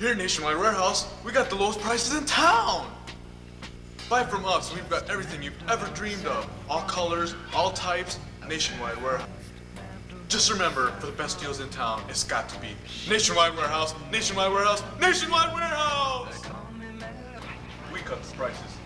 Here at Nationwide Warehouse, we got the lowest prices in town. Buy from us, we've got everything you've ever dreamed of. All colors, all types, Nationwide Warehouse. Just remember, for the best deals in town, it's got to be Nationwide Warehouse, Nationwide Warehouse, Nationwide Warehouse! We cut the prices